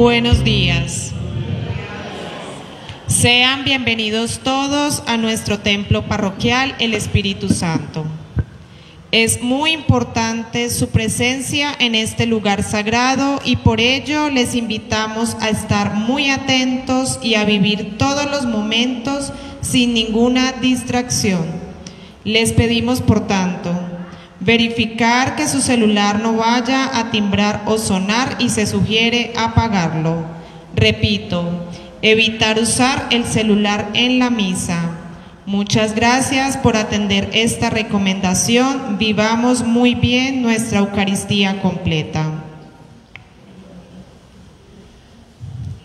buenos días. Sean bienvenidos todos a nuestro templo parroquial El Espíritu Santo. Es muy importante su presencia en este lugar sagrado y por ello les invitamos a estar muy atentos y a vivir todos los momentos sin ninguna distracción. Les pedimos, por tanto, verificar que su celular no vaya a timbrar o sonar y se sugiere apagarlo. Repito, evitar usar el celular en la misa. Muchas gracias por atender esta recomendación. Vivamos muy bien nuestra Eucaristía completa.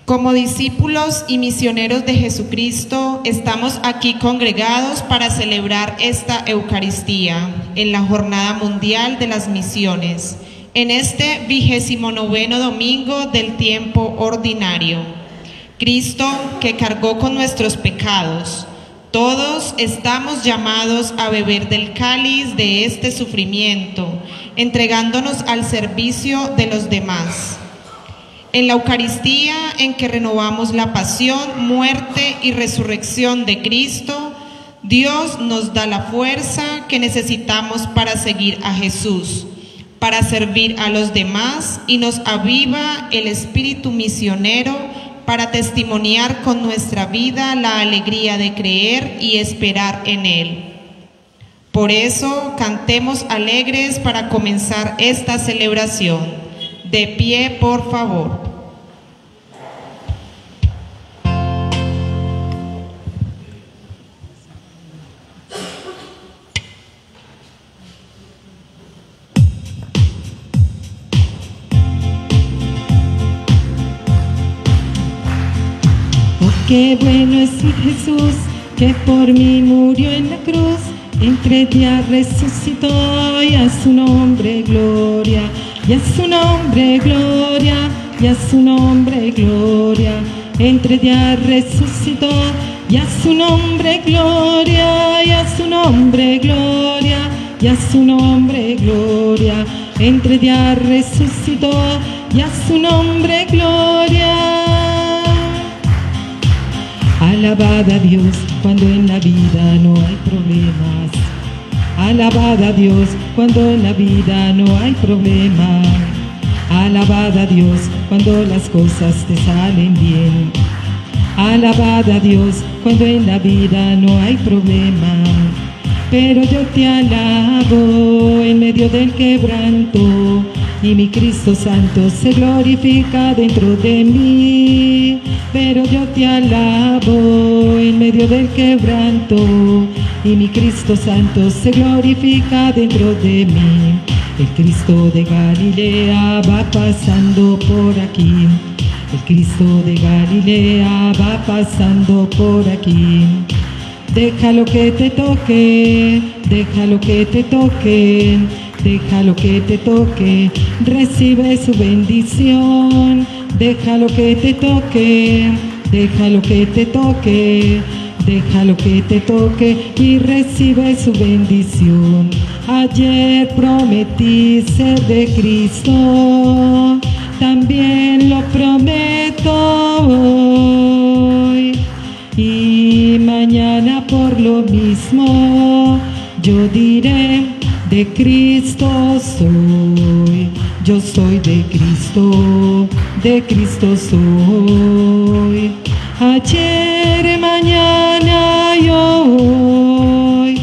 Como discípulos y misioneros de Jesucristo, estamos aquí congregados para celebrar esta Eucaristía en la Jornada Mundial de las Misiones, en este vigésimo noveno domingo del tiempo ordinario. Cristo que cargó con nuestros pecados, todos estamos llamados a beber del cáliz de este sufrimiento, entregándonos al servicio de los demás. En la Eucaristía en que renovamos la pasión, muerte y resurrección de Cristo, Dios nos da la fuerza que necesitamos para seguir a Jesús, para servir a los demás y nos aviva el espíritu misionero para testimoniar con nuestra vida la alegría de creer y esperar en Él. Por eso cantemos alegres para comenzar esta celebración. De pie, por favor. Qué bueno es Jesús que por mí murió en la cruz, entre días resucitó y a su nombre gloria, y a su nombre gloria, y a su nombre gloria, entre días resucitó y a su nombre gloria, y a su nombre gloria, y a su nombre gloria, entre días resucitó y a su nombre gloria. Alabada a Dios cuando en la vida no hay problemas. Alabada a Dios cuando en la vida no hay problemas. Alabada a Dios cuando las cosas te salen bien. Alabada a Dios cuando en la vida no hay problemas. Pero yo te alabo en medio del quebranto y mi Cristo Santo se glorifica dentro de mí. Pero yo te alabo en medio del quebranto y mi Cristo Santo se glorifica dentro de mí. El Cristo de Galilea va pasando por aquí. El Cristo de Galilea va pasando por aquí. Déjalo que te toque, déjalo que te toque Déjalo que te toque, recibe su bendición. Déjalo que te toque, déjalo que te toque. Déjalo que te toque y recibe su bendición. Ayer prometí ser de Cristo, también lo prometo hoy. Y mañana por lo mismo yo diré de Cristo soy, yo soy de Cristo, de Cristo soy. Ayer, mañana y hoy,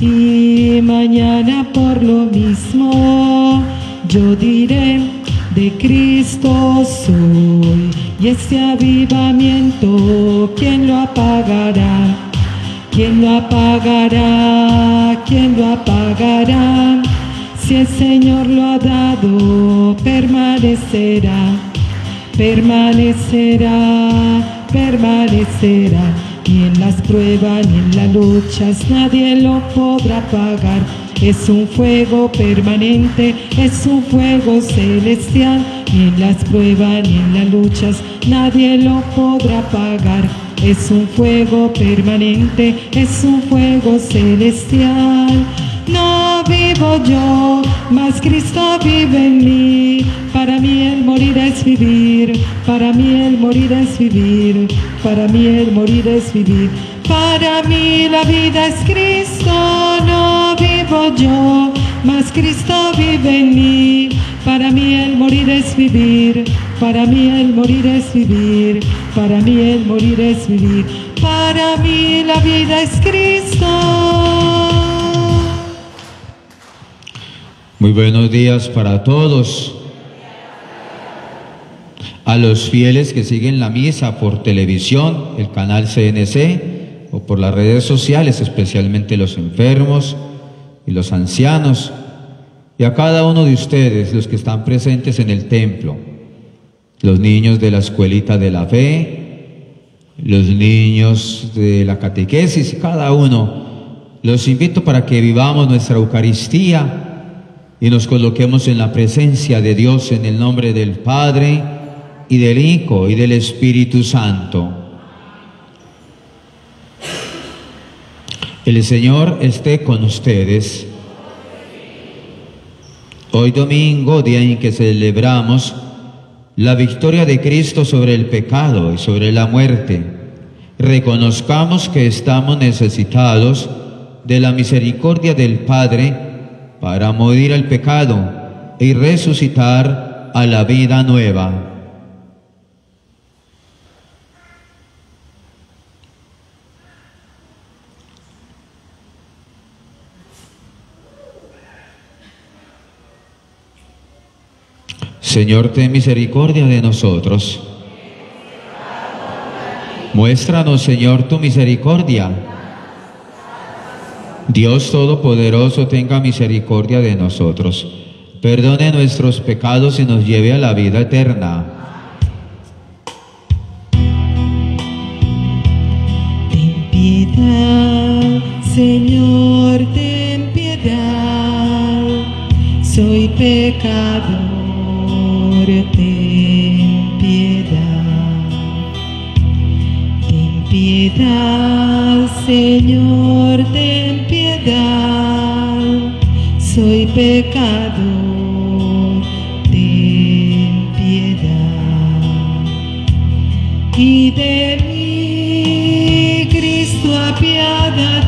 y mañana por lo mismo, yo diré, de Cristo soy. Y ese avivamiento, ¿quién lo apagará? ¿Quién lo apagará? ¿Quién lo apagará? Si el Señor lo ha dado, permanecerá, permanecerá, permanecerá. Ni en las pruebas ni en las luchas nadie lo podrá apagar. Es un fuego permanente, es un fuego celestial. Ni en las pruebas ni en las luchas nadie lo podrá apagar es un fuego permanente, es un fuego celestial. No vivo yo, mas Cristo vive en mí. Para mí el morir es vivir, para mí el morir es vivir, para mí el morir es vivir. Para mí la vida es Cristo, no vivo yo, mas Cristo vive en mí. Para mí el morir es vivir, para mí el morir es vivir, para mí el morir es vivir. Para mí la vida es Cristo. Muy buenos días para todos. A los fieles que siguen la misa por televisión, el canal CNC o por las redes sociales, especialmente los enfermos y los ancianos, y a cada uno de ustedes, los que están presentes en el templo, los niños de la escuelita de la fe, los niños de la catequesis, cada uno, los invito para que vivamos nuestra Eucaristía y nos coloquemos en la presencia de Dios en el nombre del Padre, y del Hijo y del Espíritu Santo. El Señor esté con ustedes. Hoy domingo, día en que celebramos la victoria de Cristo sobre el pecado y sobre la muerte, reconozcamos que estamos necesitados de la misericordia del Padre para morir al pecado y resucitar a la vida nueva. Señor, ten misericordia de nosotros. Muéstranos, Señor, tu misericordia. Dios Todopoderoso tenga misericordia de nosotros. Perdone nuestros pecados y nos lleve a la vida eterna. Ten piedad, Señor, ten piedad. Soy pecador ten piedad, ten piedad, Señor, ten piedad, soy pecador, ten piedad. Y de mí, Cristo, apiádate.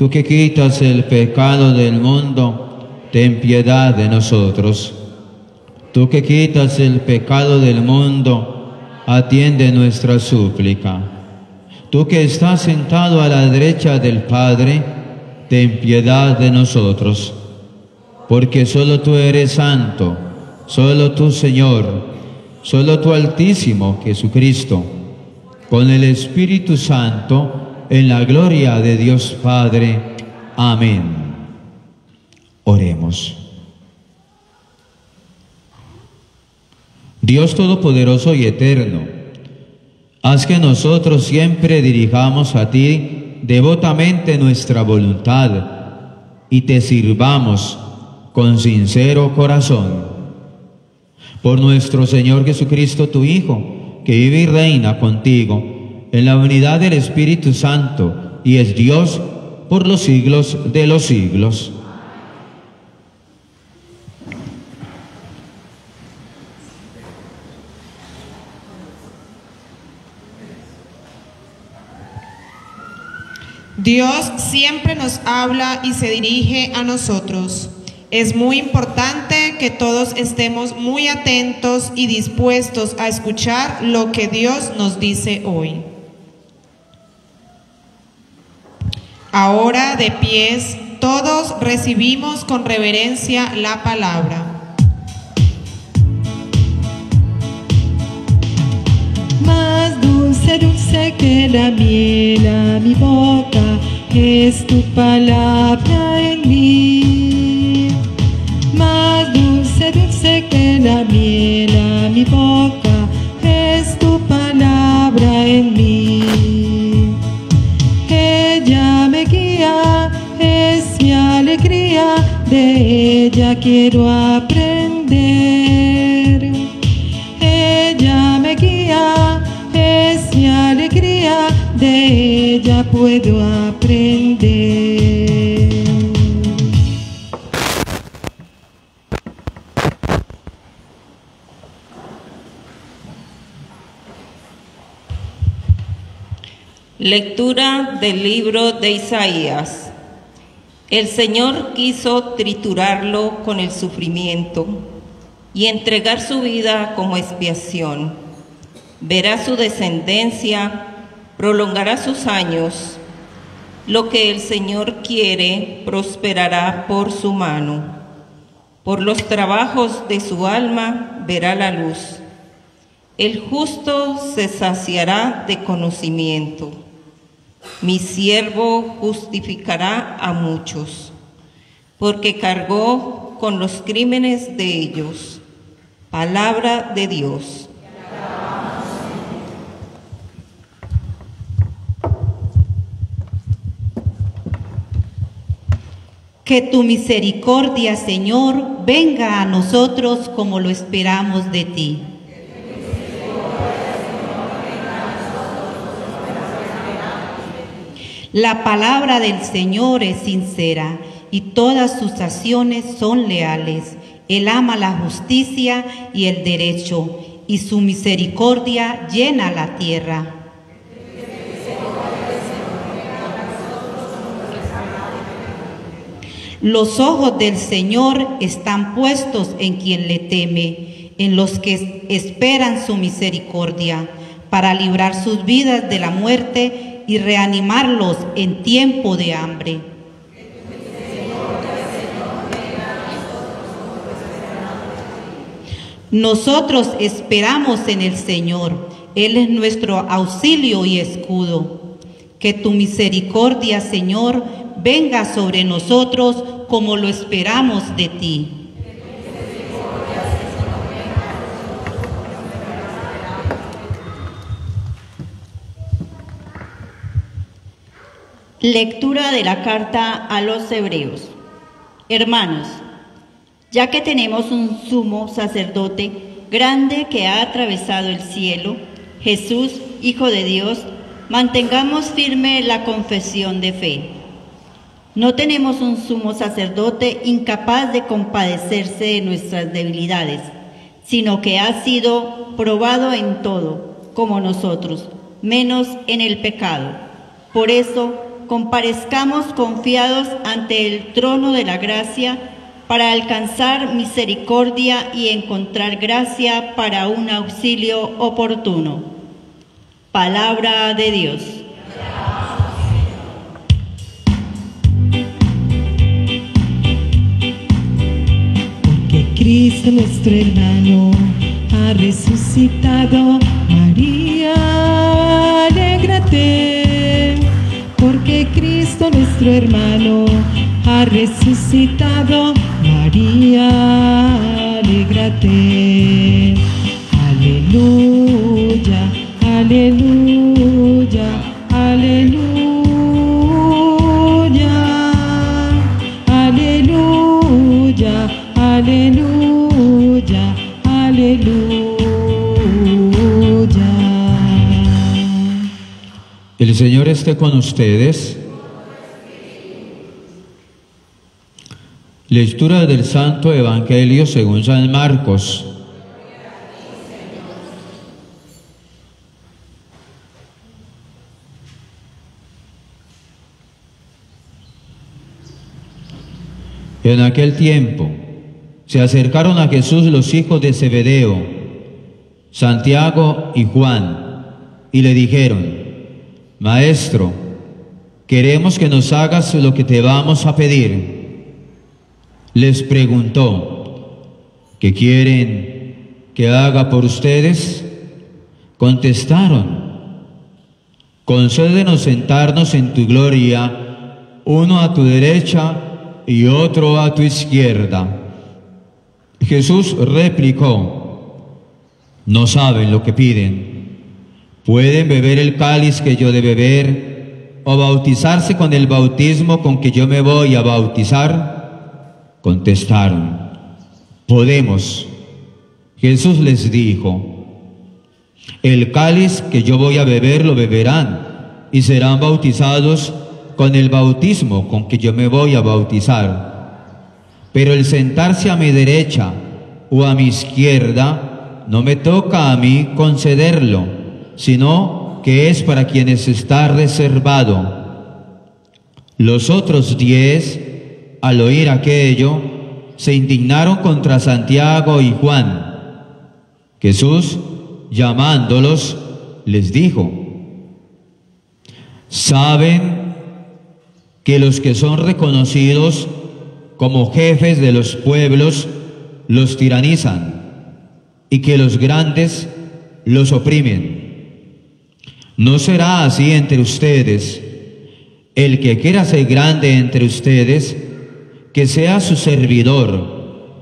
tú que quitas el pecado del mundo, ten piedad de nosotros. Tú que quitas el pecado del mundo, atiende nuestra súplica. Tú que estás sentado a la derecha del Padre, ten piedad de nosotros. Porque solo tú eres santo, solo tú Señor, solo tú Altísimo Jesucristo, con el Espíritu Santo, en la gloria de Dios Padre. Amén. Oremos. Dios Todopoderoso y Eterno, haz que nosotros siempre dirijamos a ti devotamente nuestra voluntad y te sirvamos con sincero corazón. Por nuestro Señor Jesucristo, tu Hijo, que vive y reina contigo en la unidad del Espíritu Santo y es Dios por los siglos de los siglos. Dios siempre nos habla y se dirige a nosotros. Es muy importante que todos estemos muy atentos y dispuestos a escuchar lo que Dios nos dice hoy. Ahora de pies, todos recibimos con reverencia la palabra. Más dulce, dulce que la miel a mi boca, es tu palabra en mí. Más dulce, dulce que la miel a mi boca, es tu palabra en mí. De ella quiero aprender. Ella me guía, es mi alegría, de ella puedo aprender. Lectura del libro de Isaías. El Señor quiso triturarlo con el sufrimiento y entregar su vida como expiación. Verá su descendencia, prolongará sus años. Lo que el Señor quiere prosperará por su mano. Por los trabajos de su alma verá la luz. El justo se saciará de conocimiento. Mi siervo justificará a muchos, porque cargó con los crímenes de ellos. Palabra de Dios. Que tu misericordia, Señor, venga a nosotros como lo esperamos de ti. La palabra del Señor es sincera y todas sus acciones son leales. Él ama la justicia y el derecho y su misericordia llena la tierra. Los ojos del Señor están puestos en quien le teme, en los que esperan su misericordia, para librar sus vidas de la muerte y reanimarlos en tiempo de hambre. Nosotros esperamos en el Señor. Él es nuestro auxilio y escudo. Que tu misericordia, Señor, venga sobre nosotros como lo esperamos de ti. Lectura de la carta a los hebreos. Hermanos, ya que tenemos un sumo sacerdote grande que ha atravesado el cielo, Jesús, Hijo de Dios, mantengamos firme la confesión de fe. No tenemos un sumo sacerdote incapaz de compadecerse de nuestras debilidades, sino que ha sido probado en todo, como nosotros, menos en el pecado. Por eso, comparezcamos confiados ante el trono de la gracia para alcanzar misericordia y encontrar gracia para un auxilio oportuno. Palabra de Dios. Porque Cristo nuestro hermano ha resucitado, María, alégrate. Porque Cristo nuestro hermano ha resucitado, María, alégrate. Aleluya, aleluya, aleluya, El Señor esté con ustedes. Lectura del Santo Evangelio según San Marcos. En aquel tiempo se acercaron a Jesús los hijos de Zebedeo, Santiago y Juan, y le dijeron, Maestro, queremos que nos hagas lo que te vamos a pedir. Les preguntó, ¿qué quieren que haga por ustedes? Contestaron, concédenos sentarnos en tu gloria, uno a tu derecha y otro a tu izquierda. Jesús replicó, no saben lo que piden. ¿Pueden beber el cáliz que yo de beber o bautizarse con el bautismo con que yo me voy a bautizar? Contestaron, podemos. Jesús les dijo, el cáliz que yo voy a beber lo beberán y serán bautizados con el bautismo con que yo me voy a bautizar. Pero el sentarse a mi derecha o a mi izquierda no me toca a mí concederlo, sino que es para quienes está reservado. Los otros diez, al oír aquello, se indignaron contra Santiago y Juan. Jesús, llamándolos, les dijo, ¿saben que los que son reconocidos como jefes de los pueblos los tiranizan y que los grandes los oprimen? ¿No será así entre ustedes? El que quiera ser grande entre ustedes, que sea su servidor.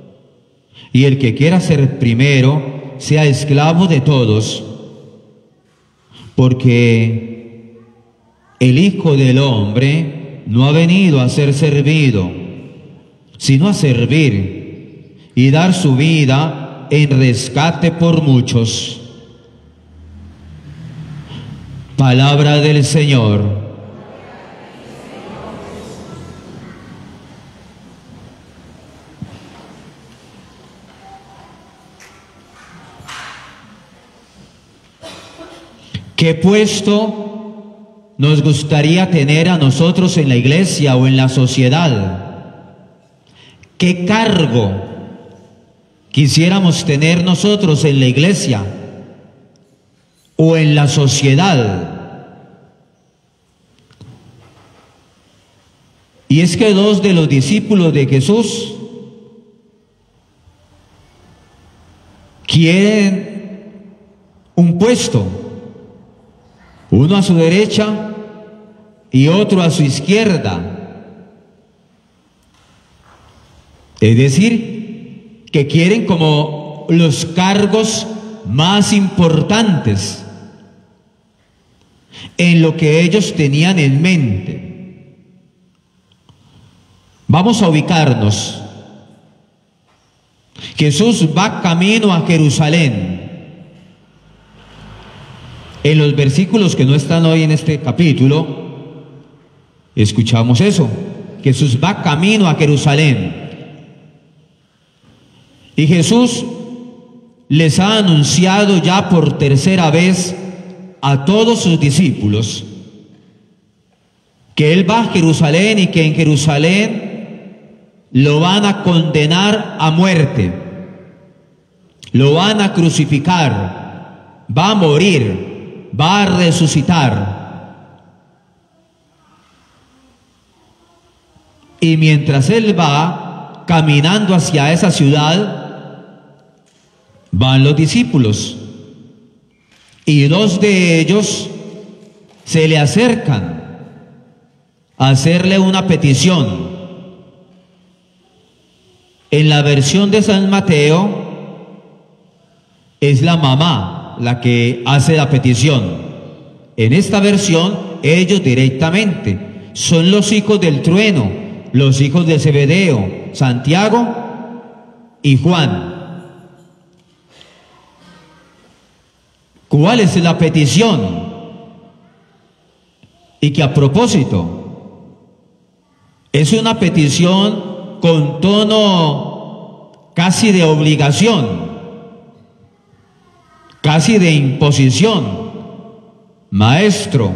Y el que quiera ser primero, sea esclavo de todos. Porque el Hijo del Hombre no ha venido a ser servido, sino a servir y dar su vida en rescate por muchos. Palabra del Señor. ¿Qué puesto nos gustaría tener a nosotros en la iglesia o en la sociedad? ¿Qué cargo quisiéramos tener nosotros en la iglesia o en la sociedad? Y es que dos de los discípulos de Jesús quieren un puesto uno a su derecha y otro a su izquierda. Es decir, que quieren como los cargos más importantes en lo que ellos tenían en mente. Vamos a ubicarnos. Jesús va camino a Jerusalén. En los versículos que no están hoy en este capítulo, escuchamos eso. Jesús va camino a Jerusalén. Y Jesús les ha anunciado ya por tercera vez a todos sus discípulos que Él va a Jerusalén y que en Jerusalén lo van a condenar a muerte, lo van a crucificar, va a morir, va a resucitar. Y mientras él va caminando hacia esa ciudad, van los discípulos. Y dos de ellos se le acercan a hacerle una petición. En la versión de San Mateo es la mamá la que hace la petición. En esta versión, ellos directamente son los hijos del trueno, los hijos de Zebedeo, Santiago y Juan. ¿Cuál es la petición? Y que a propósito, es una petición con tono casi de obligación casi de imposición. Maestro,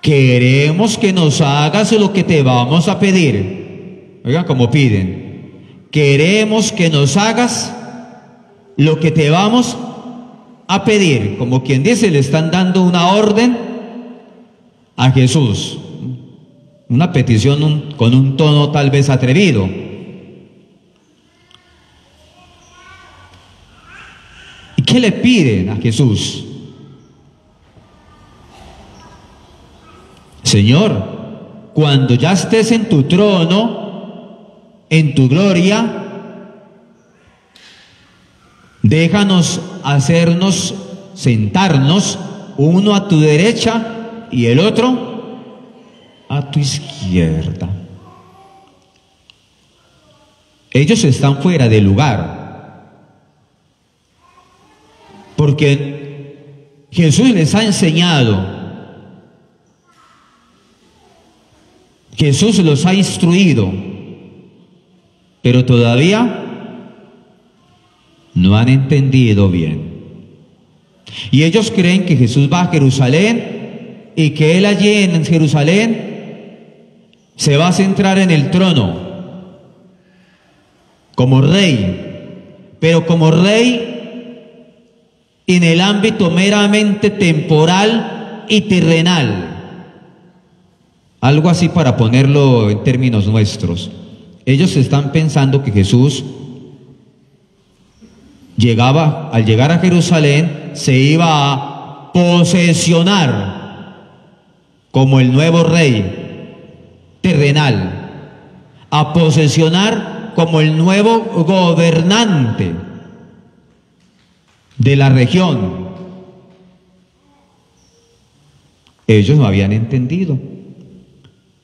queremos que nos hagas lo que te vamos a pedir. Oigan cómo piden. Queremos que nos hagas lo que te vamos a pedir. Como quien dice, le están dando una orden a Jesús. Una petición con un tono tal vez atrevido. ¿Y qué le piden a Jesús? Señor, cuando ya estés en tu trono, en tu gloria, déjanos hacernos sentarnos, uno a tu derecha y el otro a tu izquierda. Ellos están fuera de lugar, porque Jesús les ha enseñado Jesús los ha instruido, pero todavía no han entendido bien. Y ellos creen que Jesús va a Jerusalén y que Él allí en Jerusalén se va a centrar en el trono como rey, pero como rey en el ámbito meramente temporal y terrenal. Algo así para ponerlo en términos nuestros. Ellos están pensando que Jesús llegaba, al llegar a Jerusalén, se iba a posesionar como el nuevo rey terrenal, a posesionar como el nuevo gobernante de la región. Ellos no habían entendido.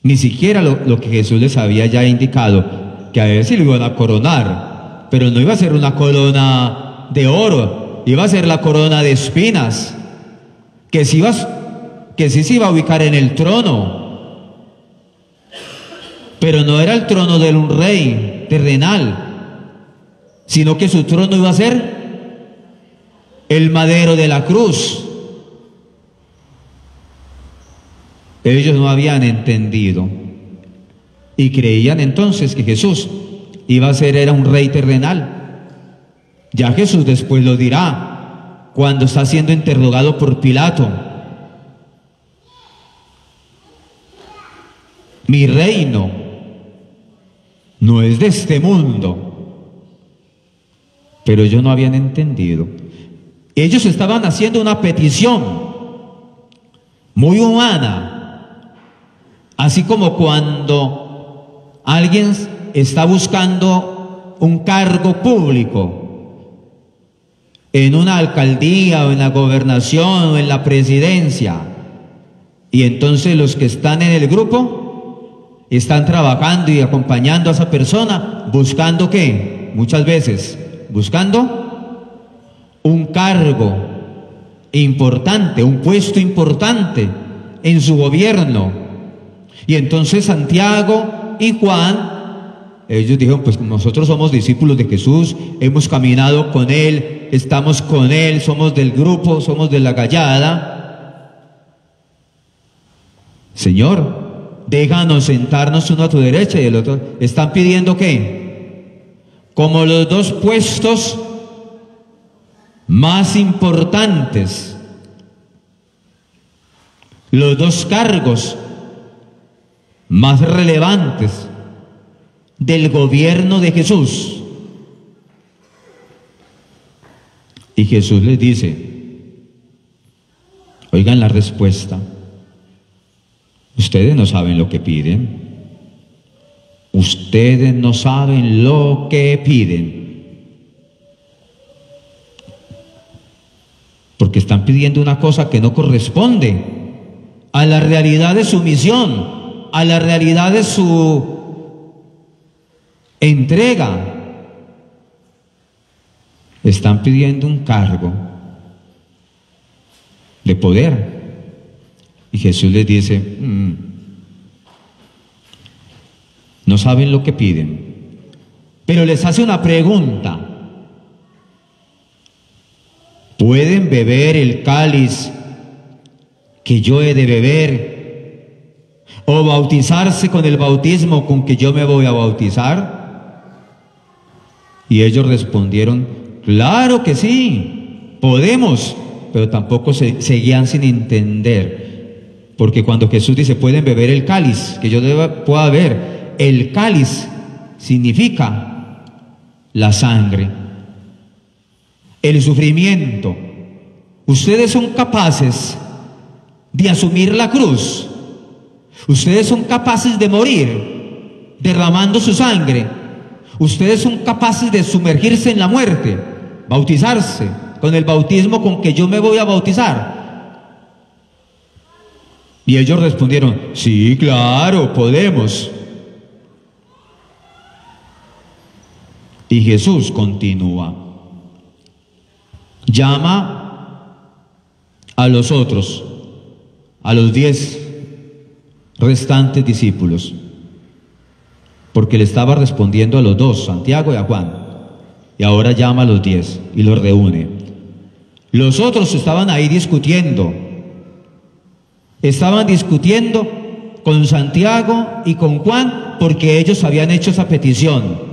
Ni siquiera lo, lo que Jesús les había ya indicado, que a él sí lo iban a coronar, pero no iba a ser una corona de oro, iba a ser la corona de espinas, que sí, iba, que sí se iba a ubicar en el trono, pero no era el trono de un rey terrenal, sino que su trono iba a ser el madero de la cruz. Ellos no habían entendido y creían entonces que Jesús iba a ser era un rey terrenal. Ya Jesús después lo dirá cuando está siendo interrogado por Pilato. Mi reino no es de este mundo. Pero ellos no habían entendido. Ellos estaban haciendo una petición muy humana, Así como cuando alguien está buscando un cargo público en una alcaldía o en la gobernación o en la presidencia, y entonces los que están en el grupo están trabajando y acompañando a esa persona, buscando qué? Muchas veces, buscando un cargo importante, un puesto importante en su gobierno. Y entonces Santiago y Juan, ellos dijeron, pues nosotros somos discípulos de Jesús, hemos caminado con Él, estamos con Él, somos del grupo, somos de la gallada. Señor, déjanos sentarnos uno a tu derecha y el otro. ¿Están pidiendo qué? Como los dos puestos más importantes, los dos cargos más relevantes del gobierno de Jesús. Y Jesús les dice, oigan la respuesta, ustedes no saben lo que piden, ustedes no saben lo que piden, porque están pidiendo una cosa que no corresponde a la realidad de su misión a la realidad de su entrega. Están pidiendo un cargo de poder. Y Jesús les dice, "Mm, no saben lo que piden, pero les hace una pregunta. ¿Pueden beber el cáliz que yo he de beber? ¿O bautizarse con el bautismo con que yo me voy a bautizar? Y ellos respondieron, claro que sí, podemos, pero tampoco se, seguían sin entender. Porque cuando Jesús dice, pueden beber el cáliz, que yo pueda ver, el cáliz significa la sangre, el sufrimiento. Ustedes son capaces de asumir la cruz. Ustedes son capaces de morir derramando su sangre. Ustedes son capaces de sumergirse en la muerte, bautizarse con el bautismo con que yo me voy a bautizar. Y ellos respondieron, sí, claro, podemos. Y Jesús continúa. Llama a los otros, a los diez restantes discípulos, porque le estaba respondiendo a los dos, Santiago y a Juan, y ahora llama a los diez y los reúne. Los otros estaban ahí discutiendo, estaban discutiendo con Santiago y con Juan porque ellos habían hecho esa petición.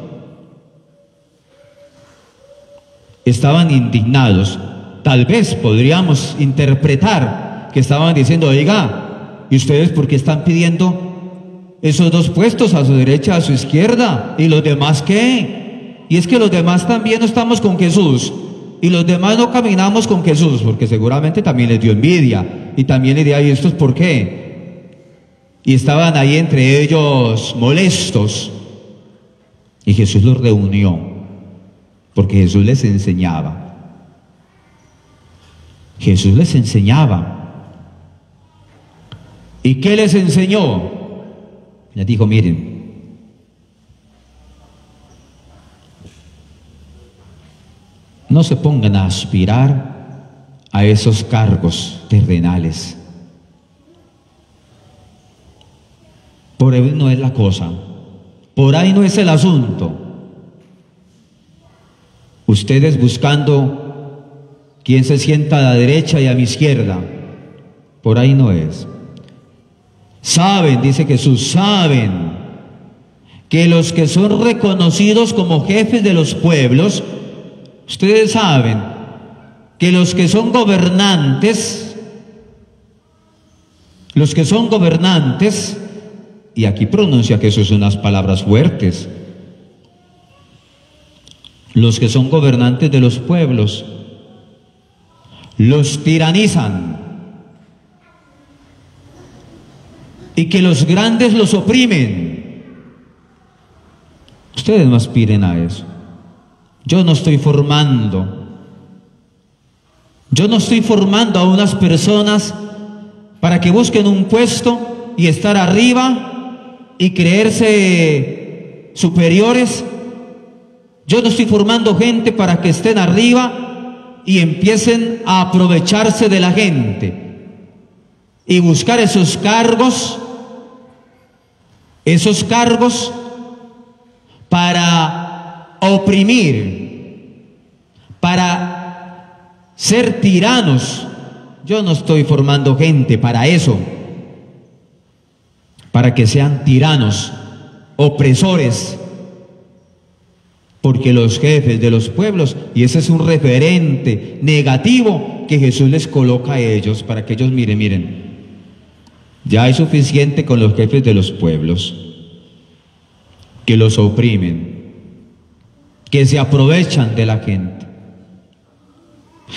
estaban indignados. Tal vez podríamos interpretar que estaban diciendo, oiga, ¿y ustedes por qué están pidiendo esos dos puestos a su derecha, a su izquierda? ¿Y los demás qué? Y es que los demás también estamos con Jesús. Y los demás no caminamos con Jesús, porque seguramente también les dio envidia. Y también les dio, ¿y estos por qué? Y estaban ahí entre ellos molestos. Y Jesús los reunió porque Jesús les enseñaba. Jesús les enseñaba. ¿Y qué les enseñó? Les dijo, miren, no se pongan a aspirar a esos cargos terrenales. Por ahí no es la cosa, por ahí no es el asunto. Ustedes buscando quién se sienta a la derecha y a mi izquierda. Por ahí no es. Saben, dice Jesús, saben que los que son reconocidos como jefes de los pueblos, ustedes saben que los que son gobernantes, los que son gobernantes, y aquí pronuncia que eso son unas palabras fuertes, los que son gobernantes de los pueblos, los tiranizan y que los grandes los oprimen. Ustedes no aspiren a eso. Yo no estoy formando. Yo no estoy formando a unas personas para que busquen un puesto y estar arriba y creerse superiores yo no estoy formando gente para que estén arriba y empiecen a aprovecharse de la gente y buscar esos cargos, esos cargos para oprimir, para ser tiranos. Yo no estoy formando gente para eso, para que sean tiranos, opresores, porque los jefes de los pueblos, y ese es un referente negativo que Jesús les coloca a ellos para que ellos miren, miren, ya hay suficiente con los jefes de los pueblos, que los oprimen, que se aprovechan de la gente.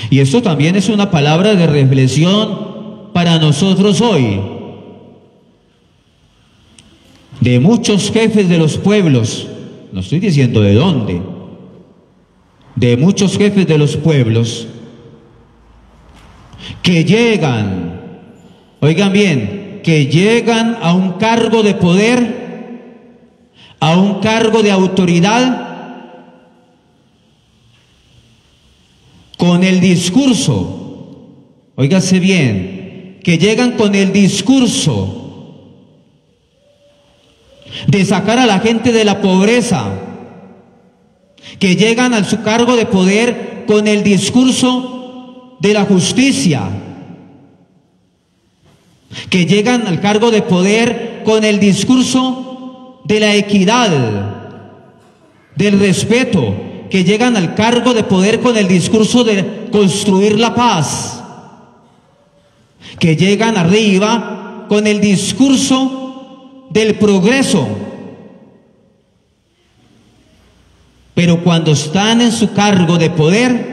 Y esto también es una palabra de reflexión para nosotros hoy. De muchos jefes de los pueblos no estoy diciendo de dónde, de muchos jefes de los pueblos que llegan, oigan bien, que llegan a un cargo de poder, a un cargo de autoridad, con el discurso, óigase bien, que llegan con el discurso de sacar a la gente de la pobreza, que llegan a su cargo de poder con el discurso de la justicia, que llegan al cargo de poder con el discurso de la equidad, del respeto, que llegan al cargo de poder con el discurso de construir la paz, que llegan arriba con el discurso del progreso. Pero cuando están en su cargo de poder,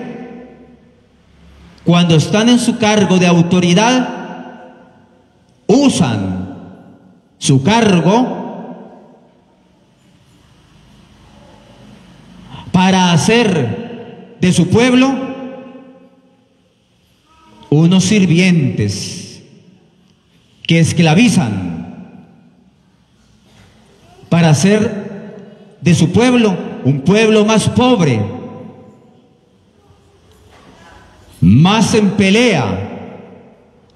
cuando están en su cargo de autoridad, usan su cargo para hacer de su pueblo unos sirvientes que esclavizan para hacer de su pueblo un pueblo más pobre, más en pelea,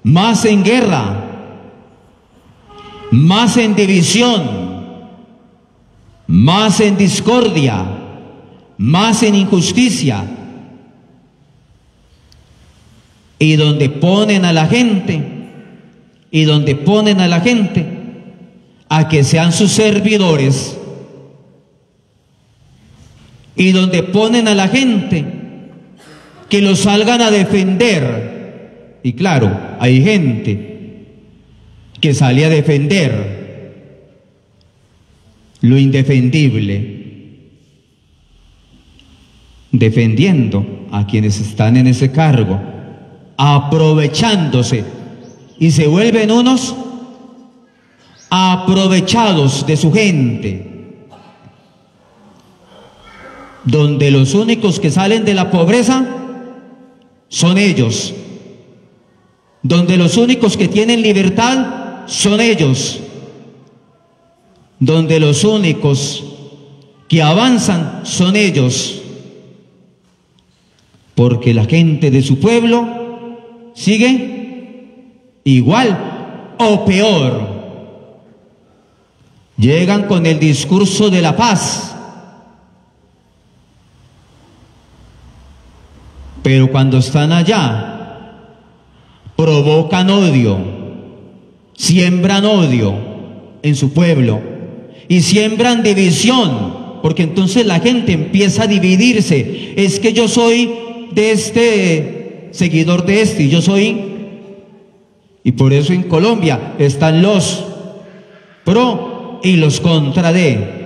más en guerra, más en división, más en discordia más en injusticia. Y donde ponen a la gente y donde ponen a la gente a que sean sus servidores y donde ponen a la gente que los salgan a defender. Y claro hay gente que sale a defender lo indefendible defendiendo a quienes están en ese cargo, aprovechándose y se vuelven unos aprovechados de su gente, donde los únicos que salen de la pobreza son ellos, donde los únicos que tienen libertad son ellos, donde los únicos que avanzan son ellos porque la gente de su pueblo sigue igual o peor. Llegan con el discurso de la paz, pero cuando están allá, provocan odio, siembran odio en su pueblo y siembran división, porque entonces la gente empieza a dividirse. Es que yo soy de este, seguidor de este, yo soy. Y por eso en Colombia están los pro y los contra de.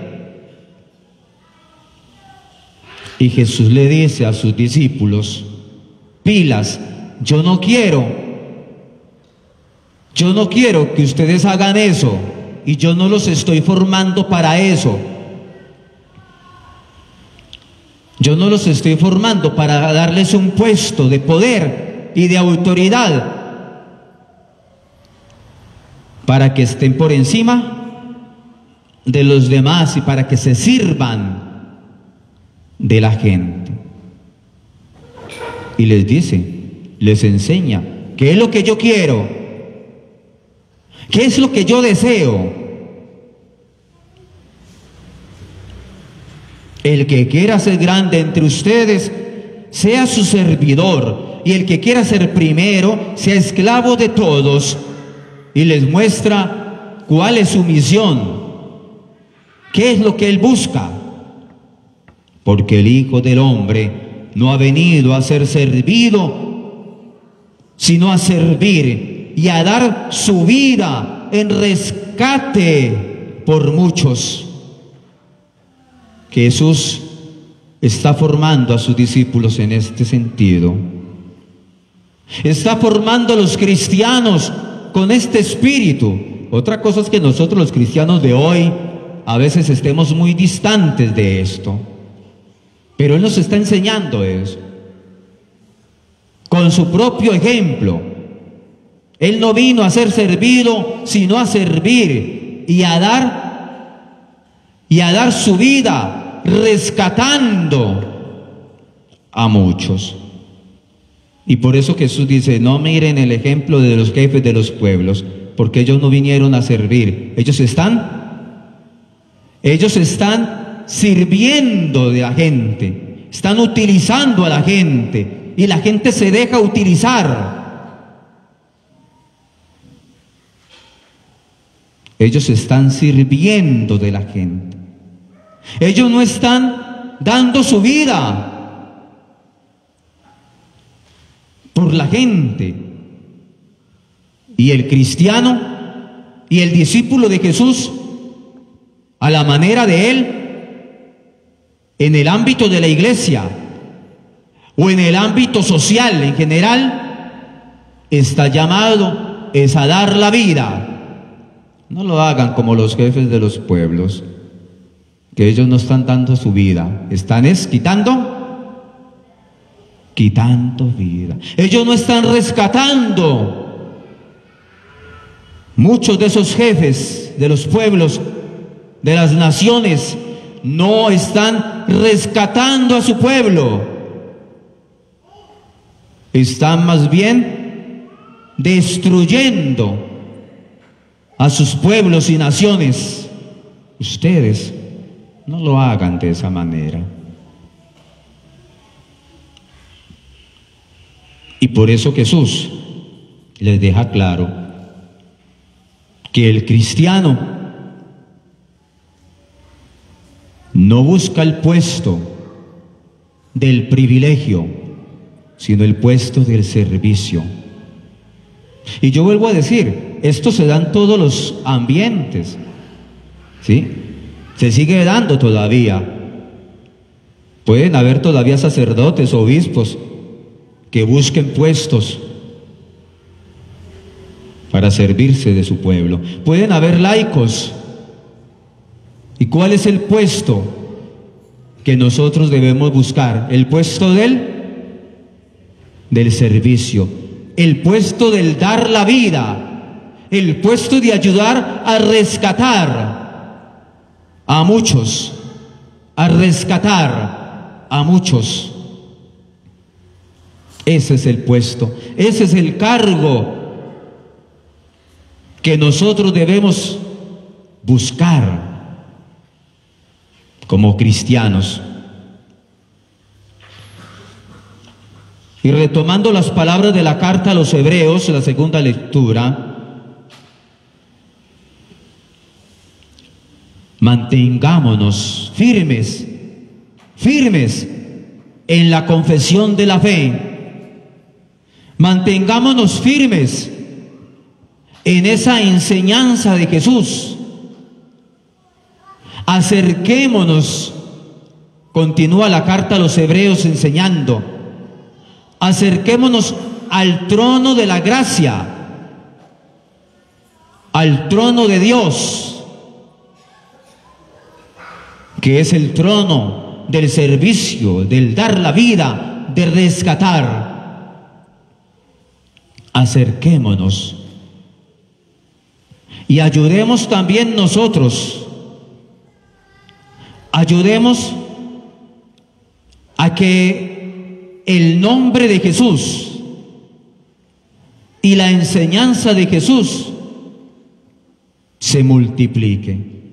Y Jesús le dice a sus discípulos, pilas, yo no quiero, yo no quiero que ustedes hagan eso y yo no los estoy formando para eso. Yo no los estoy formando para darles un puesto de poder y de autoridad para que estén por encima de los demás y para que se sirvan de la gente. Y les dice, les enseña, ¿qué es lo que yo quiero? ¿Qué es lo que yo deseo? El que quiera ser grande entre ustedes, sea su servidor, y el que quiera ser primero, sea esclavo de todos, y les muestra cuál es su misión, qué es lo que él busca. Porque el Hijo del Hombre no ha venido a ser servido, sino a servir y a dar su vida en rescate por muchos. Jesús está formando a sus discípulos en este sentido. Está formando a los cristianos con este espíritu. Otra cosa es que nosotros los cristianos de hoy a veces estemos muy distantes de esto. Pero Él nos está enseñando eso. Con su propio ejemplo. Él no vino a ser servido, sino a servir y a dar y a dar su vida rescatando a muchos. Y por eso Jesús dice, no miren el ejemplo de los jefes de los pueblos, porque ellos no vinieron a servir, ellos están, ellos están sirviendo de la gente, están utilizando a la gente y la gente se deja utilizar. Ellos están sirviendo de la gente. Ellos no están dando su vida por la gente. Y el cristiano y el discípulo de Jesús, a la manera de él, en el ámbito de la iglesia o en el ámbito social en general, está llamado es a dar la vida. No lo hagan como los jefes de los pueblos, que ellos no están dando su vida, están es quitando, quitando vida. Ellos no están rescatando. Muchos de esos jefes de los pueblos, de las naciones, no están rescatando a su pueblo. Están más bien destruyendo a sus pueblos y naciones. Ustedes no lo hagan de esa manera. Y por eso Jesús les deja claro que el cristiano no busca el puesto del privilegio, sino el puesto del servicio. Y yo vuelvo a decir, esto se da en todos los ambientes, ¿sí? Se sigue dando todavía. Pueden haber todavía sacerdotes, obispos, que busquen puestos para servirse de su pueblo. Pueden haber laicos ¿Y cuál es el puesto que nosotros debemos buscar? El puesto del del servicio, el puesto del dar la vida, el puesto de ayudar a rescatar a muchos, a rescatar a muchos. Ese es el puesto, ese es el cargo que nosotros debemos buscar como cristianos. Y retomando las palabras de la carta a los hebreos, la segunda lectura, mantengámonos firmes, firmes en la confesión de la fe. Mantengámonos firmes en esa enseñanza de Jesús Acerquémonos, continúa la carta a los hebreos enseñando, acerquémonos al trono de la gracia, al trono de Dios, que es el trono del servicio, del dar la vida, de rescatar. Acerquémonos y ayudemos también nosotros ayudemos a que el nombre de Jesús y la enseñanza de Jesús se multiplique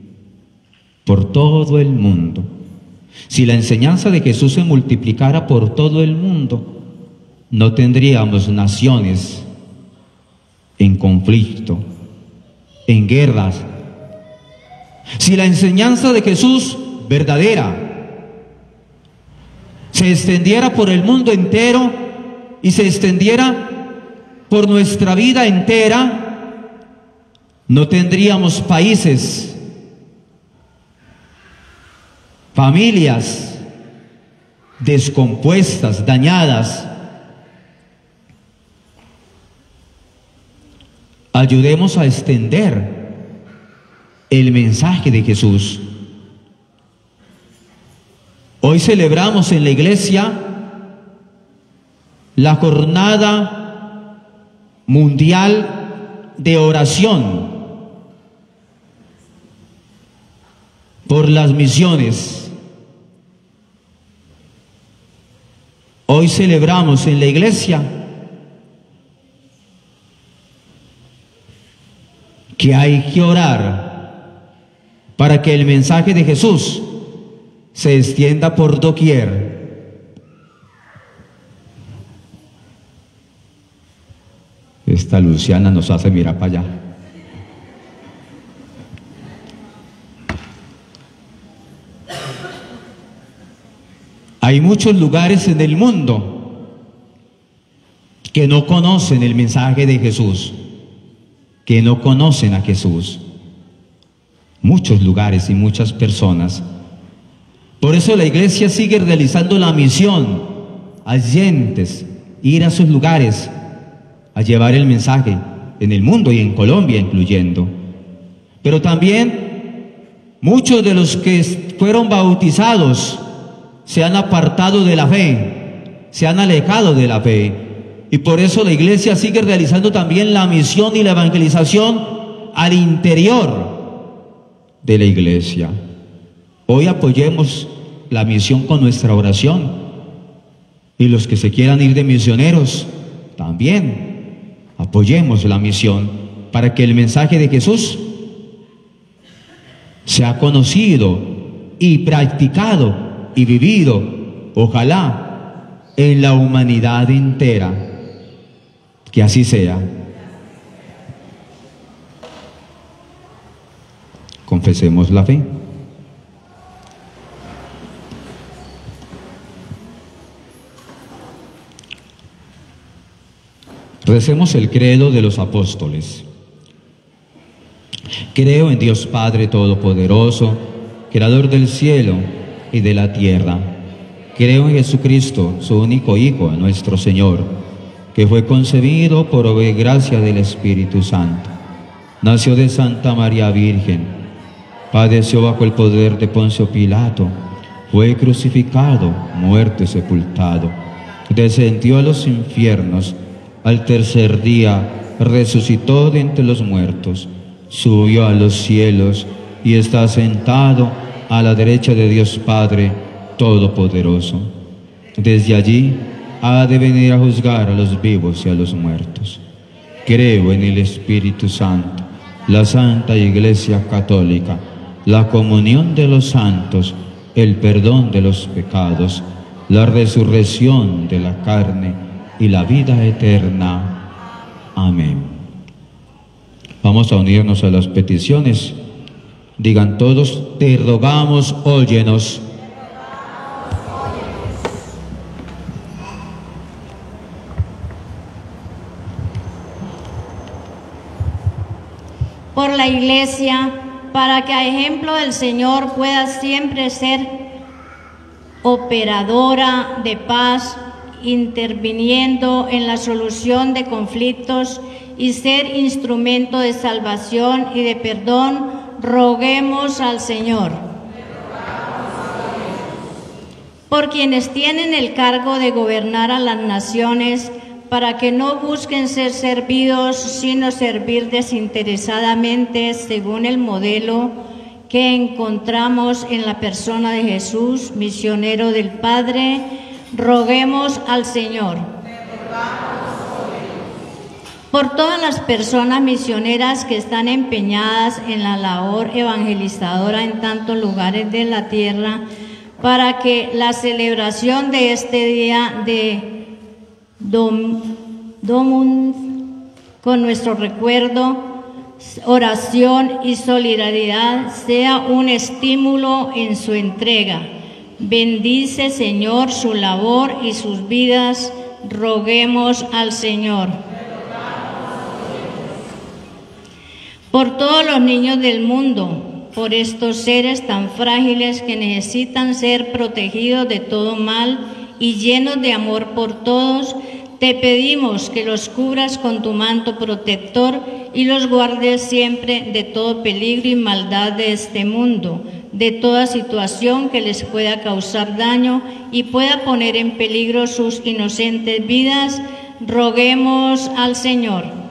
por todo el mundo. Si la enseñanza de Jesús se multiplicara por todo el mundo, no tendríamos naciones en conflicto, en guerras. Si la enseñanza de Jesús verdadera se extendiera por el mundo entero y se extendiera por nuestra vida entera, no tendríamos países, familias descompuestas, dañadas. Ayudemos a extender el mensaje de Jesús. Hoy celebramos en la iglesia la jornada mundial de oración por las misiones. Hoy celebramos en la iglesia que hay que orar para que el mensaje de Jesús se extienda por doquier. Esta Luciana nos hace mirar para allá. Hay muchos lugares en el mundo que no conocen el mensaje de Jesús, que no conocen a Jesús. Muchos lugares y muchas personas. Por eso la iglesia sigue realizando la misión a gentes, ir a sus lugares, a llevar el mensaje en el mundo y en Colombia incluyendo. Pero también muchos de los que fueron bautizados se han apartado de la fe, se han alejado de la fe. Y por eso la iglesia sigue realizando también la misión y la evangelización al interior de la iglesia. Hoy apoyemos la misión con nuestra oración. Y los que se quieran ir de misioneros, también apoyemos la misión para que el mensaje de Jesús sea conocido y practicado y vivido, ojalá, en la humanidad entera. Que así sea. Confesemos la fe. Recemos el credo de los apóstoles. Creo en Dios Padre Todopoderoso, Creador del cielo y de la tierra. Creo en Jesucristo, su único Hijo, nuestro Señor, que fue concebido por gracia del Espíritu Santo. Nació de Santa María Virgen, padeció bajo el poder de Poncio Pilato, fue crucificado, muerto y sepultado, descendió a los infiernos, al tercer día resucitó de entre los muertos, subió a los cielos y está sentado a la derecha de Dios Padre Todopoderoso. Desde allí ha de venir a juzgar a los vivos y a los muertos. Creo en el Espíritu Santo, la Santa Iglesia Católica, la comunión de los santos, el perdón de los pecados, la resurrección de la carne, y la vida eterna. Amén. Vamos a unirnos a las peticiones. Digan todos, te rogamos, óyenos. Por la iglesia, para que a ejemplo del Señor pueda siempre ser operadora de paz interviniendo en la solución de conflictos y ser instrumento de salvación y de perdón, roguemos al Señor. Por quienes tienen el cargo de gobernar a las naciones, para que no busquen ser servidos, sino servir desinteresadamente según el modelo que encontramos en la persona de Jesús, misionero del Padre, Roguemos al Señor. Por todas las personas misioneras que están empeñadas en la labor evangelizadora en tantos lugares de la tierra, para que la celebración de este día de Domun, con nuestro recuerdo, oración y solidaridad sea un estímulo en su entrega Bendice, Señor, su labor y sus vidas. Roguemos al Señor. Por todos los niños del mundo, por estos seres tan frágiles que necesitan ser protegidos de todo mal y llenos de amor por todos, te pedimos que los cubras con tu manto protector y los guardes siempre de todo peligro y maldad de este mundo de toda situación que les pueda causar daño y pueda poner en peligro sus inocentes vidas, roguemos al Señor.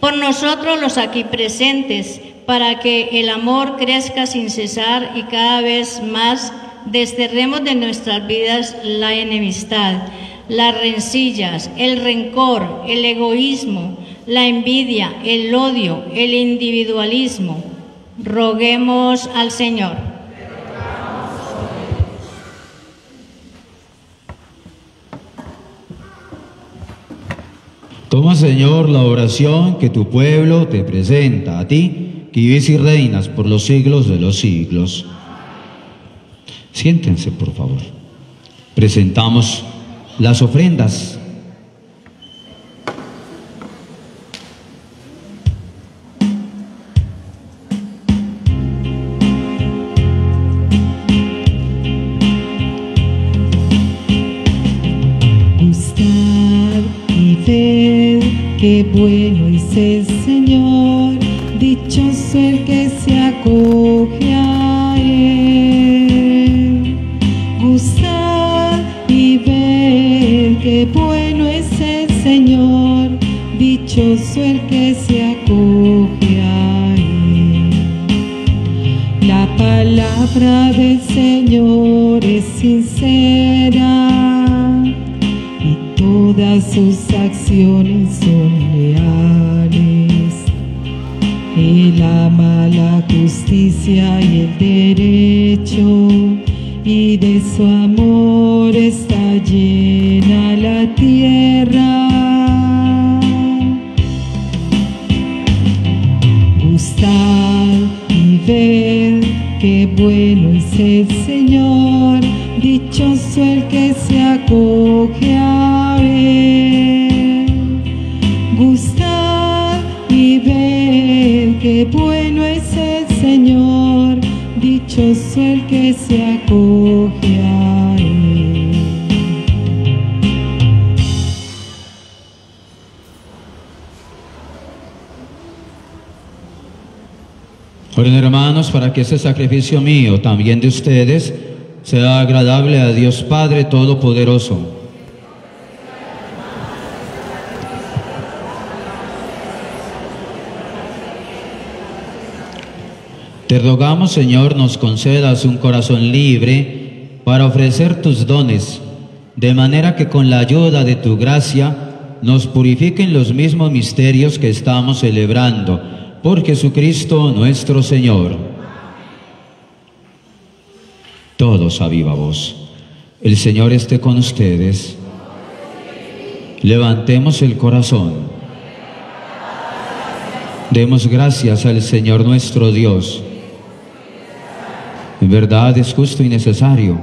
Por nosotros los aquí presentes, para que el amor crezca sin cesar y cada vez más desterremos de nuestras vidas la enemistad, las rencillas, el rencor, el egoísmo, la envidia, el odio, el individualismo Roguemos al Señor. Toma, Señor, la oración que tu pueblo te presenta a ti, que vives y reinas por los siglos de los siglos. Siéntense, por favor. Presentamos las ofrendas. Bueno es el Señor, dichoso el que se acoge a Él. Gustad y ved qué bueno es el Señor, dichoso el que se acoge a Él. La palabra del Señor es sincera y todas sus acciones que ese sacrificio mío, también de ustedes, sea agradable a Dios Padre Todopoderoso. Te rogamos, Señor, nos concedas un corazón libre para ofrecer tus dones, de manera que con la ayuda de tu gracia nos purifiquen los mismos misterios que estamos celebrando por Jesucristo nuestro Señor. Todos a viva voz. El Señor esté con ustedes. Levantemos el corazón. Demos gracias al Señor nuestro Dios. En verdad es justo y necesario.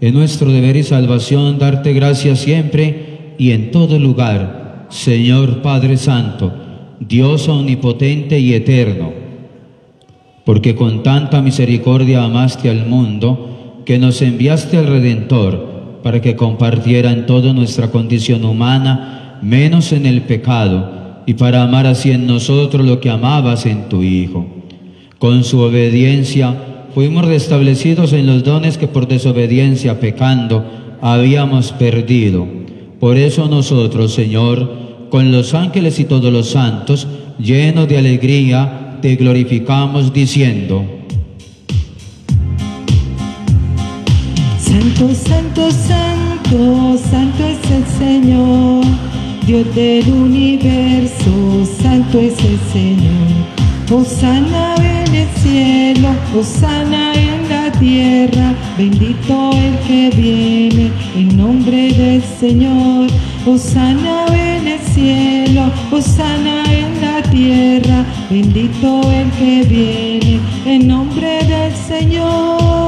Es nuestro deber y salvación darte gracias siempre y en todo lugar, Señor Padre Santo, Dios omnipotente y eterno, porque con tanta misericordia amaste al mundo que nos enviaste al Redentor para que compartiera en toda nuestra condición humana, menos en el pecado, y para amar así en nosotros lo que amabas en tu Hijo. Con su obediencia fuimos restablecidos en los dones que por desobediencia pecando habíamos perdido. Por eso nosotros, Señor, con los ángeles y todos los santos, llenos de alegría, te glorificamos diciendo, Santo, santo, santo, santo es el Señor, Dios del universo, santo es el Señor. Osana en el cielo, Osana en la tierra, bendito el que viene en nombre del Señor. Osana en el cielo, Osana en la tierra, bendito el que viene en nombre del Señor.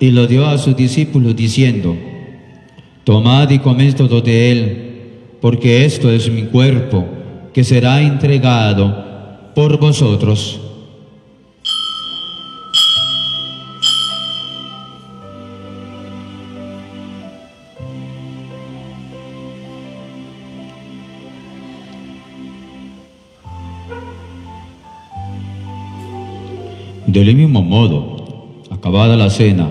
y lo dio a sus discípulos diciendo, Tomad y comed todo de él, porque esto es mi cuerpo, que será entregado por vosotros. Del mismo modo, acabada la cena,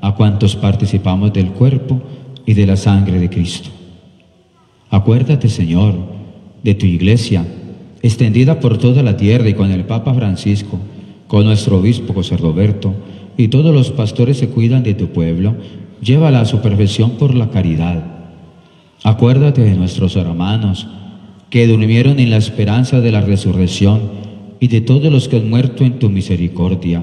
a cuantos participamos del cuerpo y de la sangre de Cristo. Acuérdate, Señor, de tu iglesia, extendida por toda la tierra y con el Papa Francisco, con nuestro obispo José Roberto y todos los pastores que cuidan de tu pueblo, llévala a su perfección por la caridad. Acuérdate de nuestros hermanos que durmieron en la esperanza de la resurrección y de todos los que han muerto en tu misericordia.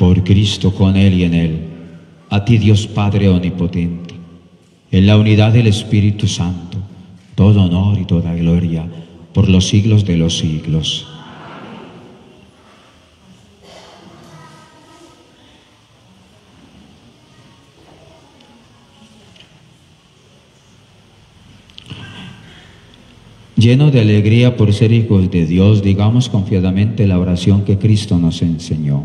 Por Cristo, con Él y en Él, a ti Dios Padre Omnipotente en la unidad del Espíritu Santo, todo honor y toda gloria por los siglos de los siglos. Lleno de alegría por ser hijos de Dios, digamos confiadamente la oración que Cristo nos enseñó.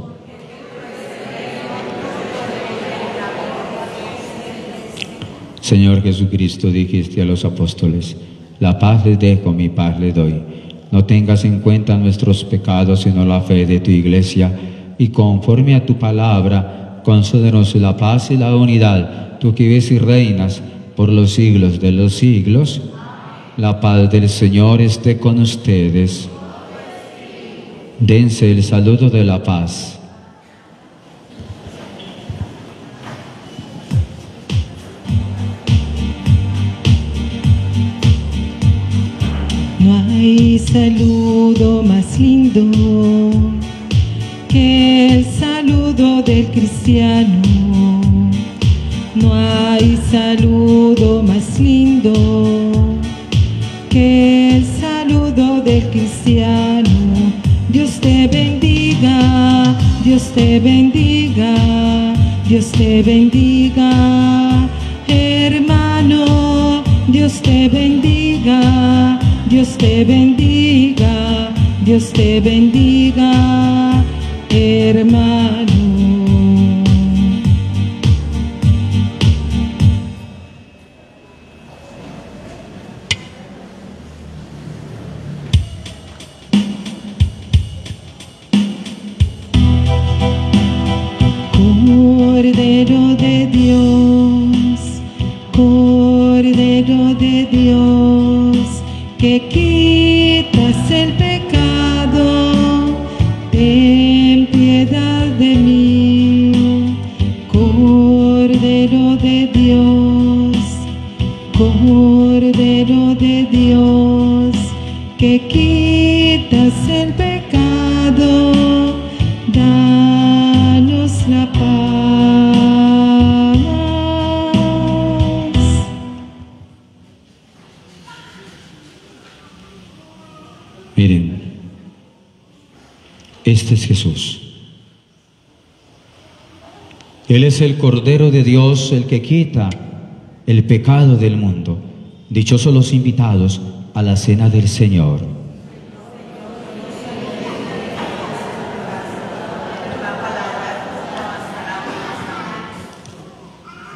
Señor Jesucristo, dijiste a los apóstoles, la paz les dejo, mi paz les doy no tengas en cuenta nuestros pecados, sino la fe de tu iglesia, y conforme a tu palabra, concédenos la paz y la unidad, tú que vives y reinas por los siglos de los siglos. La paz del Señor esté con ustedes. Dense el saludo de la paz. Saludo más lindo que el saludo del cristiano. No hay saludo más lindo que el saludo del cristiano. Dios te bendiga, Dios te bendiga, Dios te bendiga, hermano, Dios te bendiga. Dios te bendiga, Dios te bendiga, hermano. Es el Cordero de Dios, el que quita el pecado del mundo. Dichosos los invitados a la cena del Señor.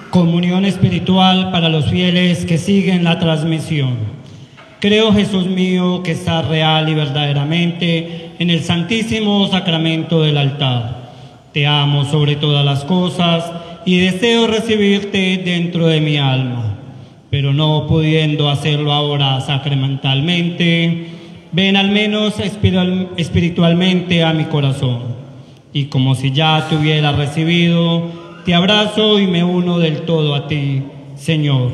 Comunión espiritual para los fieles que siguen la transmisión. Creo, Jesús mío, que estás real y verdaderamente en el santísimo sacramento del altar. Te amo sobre todas las cosas y deseo recibirte dentro de mi alma. Pero no pudiendo hacerlo ahora sacramentalmente, ven al menos espiritual- espiritualmente a mi corazón. Y como si ya te hubiera recibido, te abrazo y me uno del todo a ti, Señor.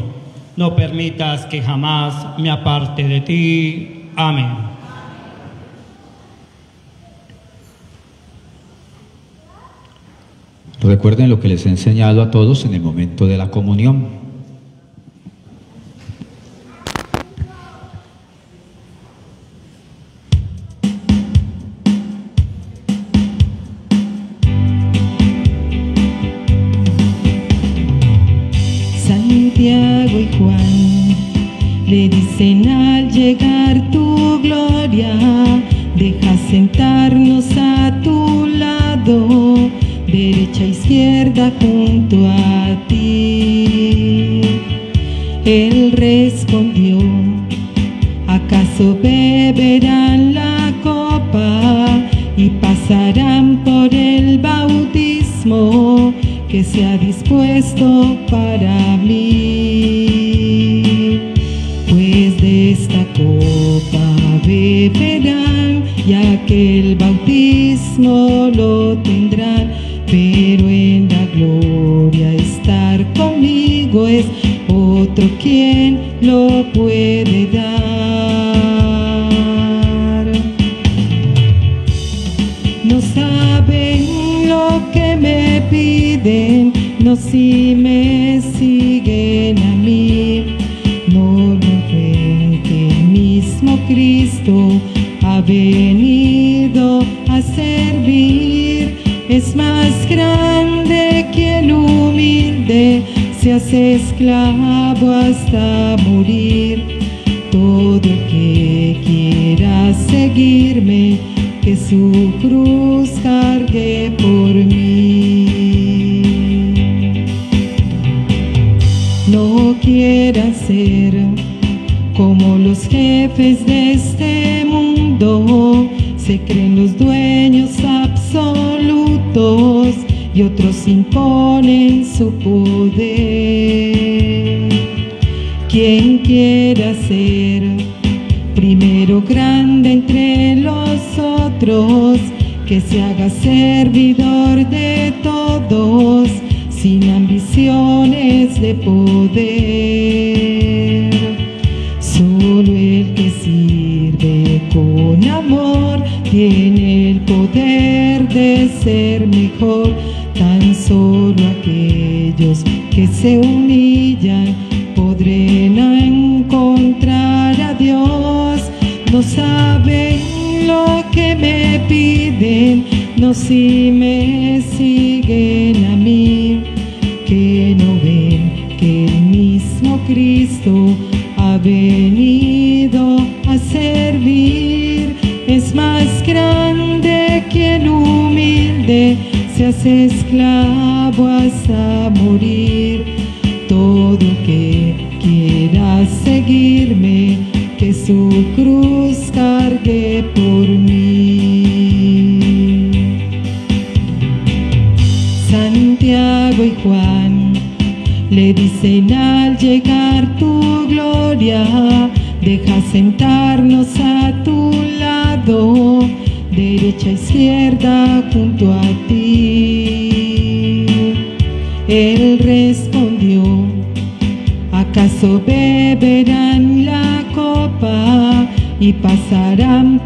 No permitas que jamás me aparte de ti. Amén. Recuerden lo que les he enseñado a todos en el momento de la comunión. Quien quiera ser primero grande entre los otros, que se haga servidor de todos, sin ambiciones de poder. Solo el que sirve con amor tiene el poder de ser mejor. Tan solo aquellos que se humillan No saben lo que me piden, no si me siguen a mí, que no ven que el mismo Cristo ha venido a servir. Es más grande que humilde, se hace esclavo hasta morir. Todo que quiera seguirme, su cruz cargue por mí. Santiago y Juan le dicen al llegar tu gloria, deja sentarnos pasarán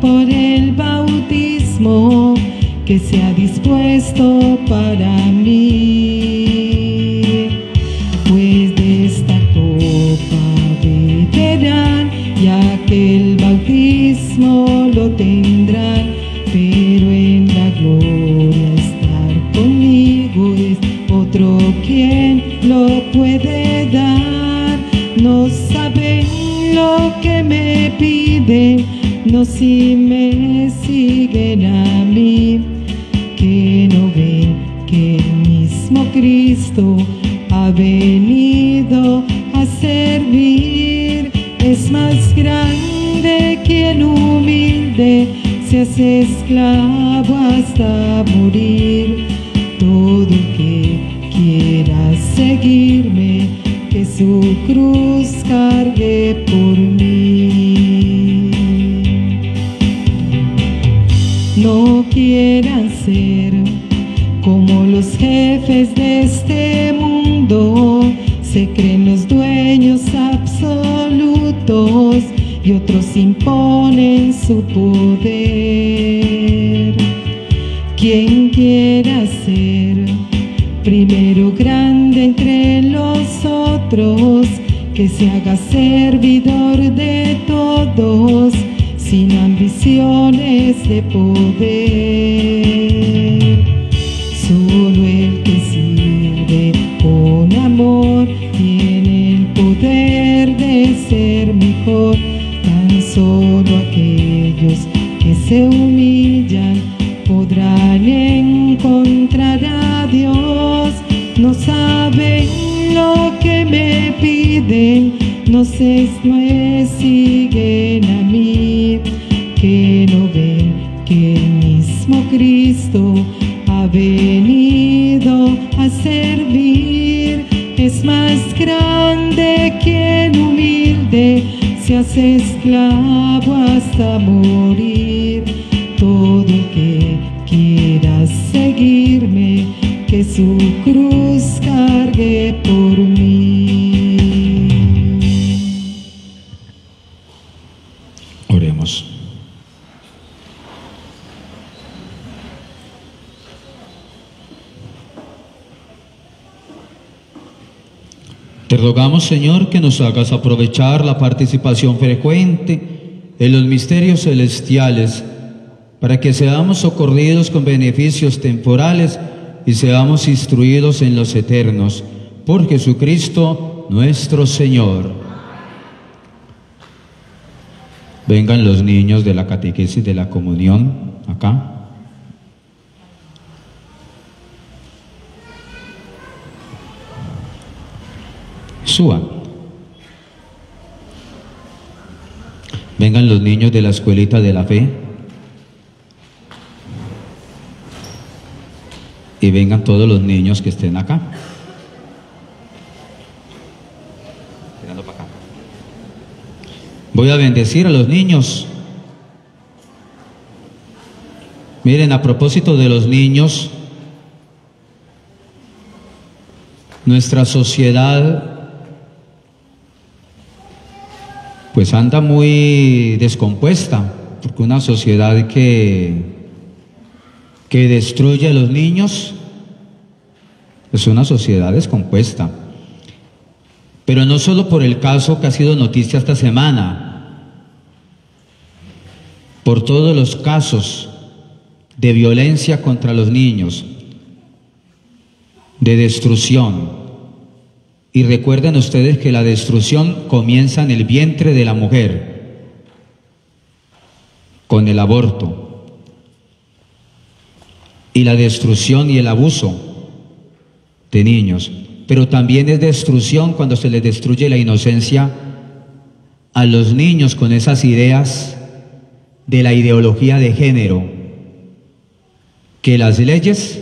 más grande quien humilde se hace esclavo hasta morir. Todo que quiera seguirme, que su cruz cargue por mí. No quieran ser como los jefes de este mundo, se creen y otros imponen su poder. Quien quiera ser primero grande entre los otros, que se haga servidor de todos, sin ambiciones de poder. Solo aquellos que se humillan podrán encontrar a Dios. No saben lo que me piden, no se me siguen a mí, que no ven que el mismo Cristo ha venido a servir. Es más grande quien humilde se hace esclavo hasta morir. Todo que quiera seguirme, que su cruz cargue por rogamos, Señor, que nos hagas aprovechar la participación frecuente en los misterios celestiales para que seamos socorridos con beneficios temporales y seamos instruidos en los eternos. Por Jesucristo nuestro Señor. Vengan los niños de la catequesis de la comunión acá. Vengan los niños de la escuelita de la fe. Y vengan todos los niños que estén acá. Voy a bendecir a los niños. Miren, a propósito de los niños, nuestra sociedad pues anda muy descompuesta, porque una sociedad que, que destruye a los niños es una sociedad descompuesta. Pero no solo por el caso que ha sido noticia esta semana, por todos los casos de violencia contra los niños, de destrucción. Y recuerden ustedes que la destrucción comienza en el vientre de la mujer, con el aborto. Y la destrucción y el abuso de niños. Pero también es destrucción cuando se les destruye la inocencia a los niños con esas ideas de la ideología de género, que las leyes,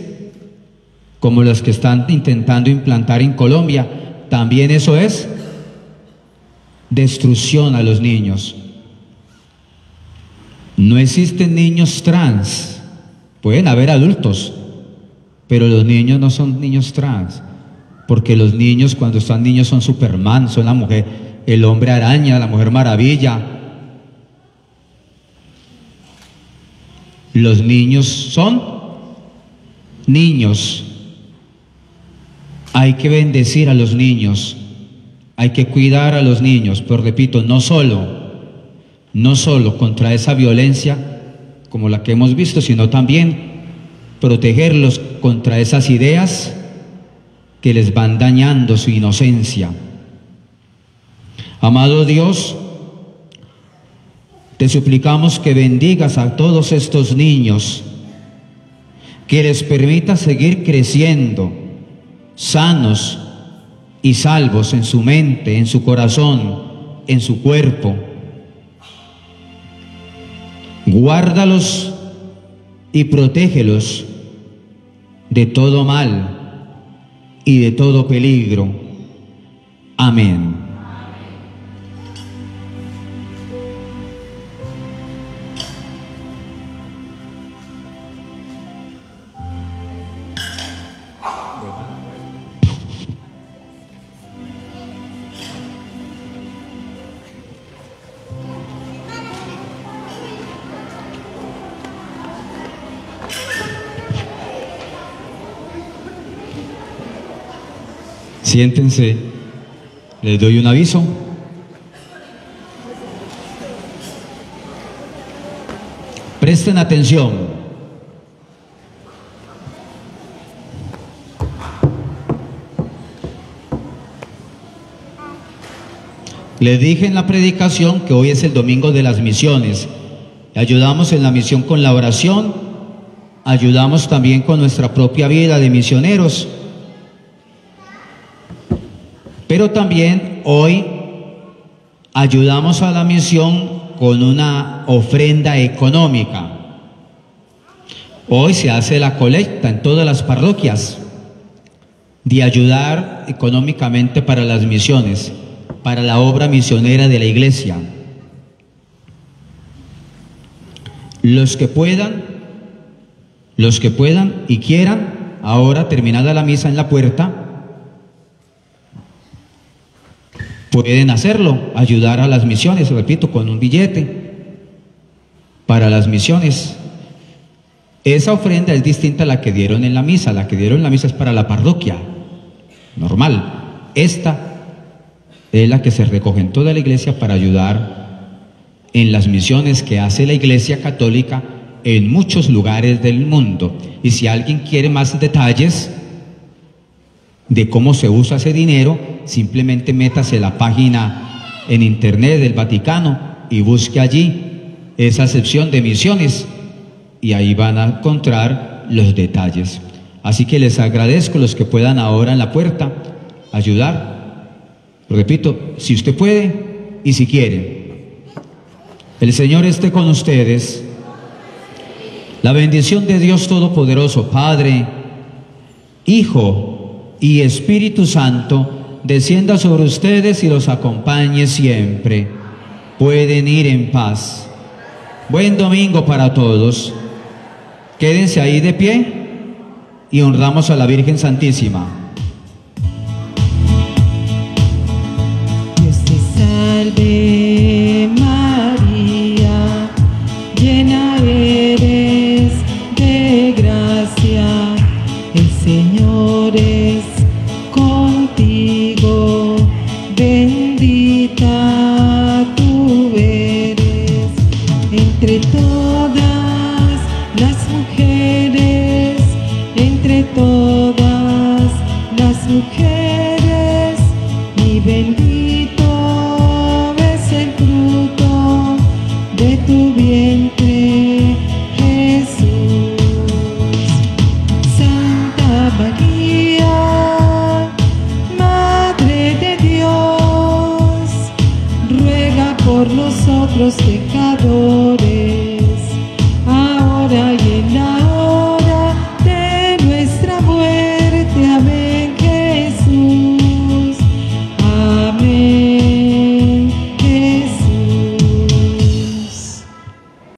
como las que están intentando implantar en Colombia, también eso es destrucción a los niños. No existen niños trans, pueden haber adultos, pero los niños no son niños trans, porque los niños cuando están niños son Superman, son la mujer, el hombre araña, la mujer maravilla. Los niños son niños. Hay que bendecir a los niños, hay que cuidar a los niños, pero repito, no solo, no solo contra esa violencia como la que hemos visto, sino también protegerlos contra esas ideas que les van dañando su inocencia. Amado Dios, te suplicamos que bendigas a todos estos niños, que les permita seguir creciendo, sanos y salvos en su mente, en su corazón, en su cuerpo. Guárdalos y protégelos de todo mal y de todo peligro. Amén. Siéntense, les doy un aviso. Presten atención. Les dije en la predicación que hoy es el domingo de las misiones. Ayudamos en la misión con la oración, ayudamos también con nuestra propia vida de misioneros. Pero también hoy ayudamos a la misión con una ofrenda económica. Hoy se hace la colecta en todas las parroquias de ayudar económicamente para las misiones, para la obra misionera de la iglesia. Los que puedan, los que puedan y quieran, ahora terminada la misa en la puerta, pueden hacerlo, ayudar a las misiones, repito, con un billete para las misiones. Esa ofrenda es distinta a la que dieron en la misa, la que dieron en la misa es para la parroquia, normal. Esta es la que se recoge en toda la iglesia para ayudar en las misiones que hace la iglesia católica en muchos lugares del mundo. Y si alguien quiere más detalles, de cómo se usa ese dinero, simplemente métase la página en internet del Vaticano y busque allí esa sección de misiones y ahí van a encontrar los detalles. Así que les agradezco los que puedan ahora en la puerta ayudar. repito, si usted puede y si quiere. El Señor esté con ustedes. La bendición de Dios Todopoderoso, Padre, Hijo, y Espíritu Santo descienda sobre ustedes y los acompañe siempre. Pueden ir en paz. Buen domingo para todos. Quédense ahí de pie y honramos a la Virgen Santísima. Dios te salve